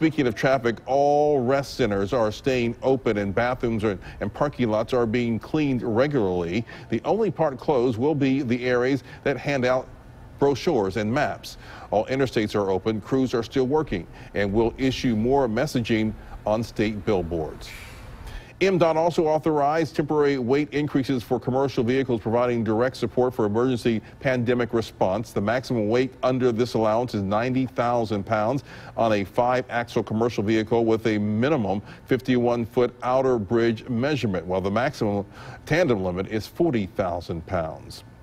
Speaking of traffic, all rest centers are staying open and bathrooms are, and parking lots are being cleaned regularly. The only part closed will be the areas that hand out brochures and maps. All interstates are open, crews are still working, and will issue more messaging on state billboards. MDOT also authorized temporary weight increases for commercial vehicles providing direct support for emergency pandemic response. The maximum weight under this allowance is 90,000 pounds on a five-axle commercial vehicle with a minimum 51-foot outer bridge measurement, while the maximum tandem limit is 40,000 pounds.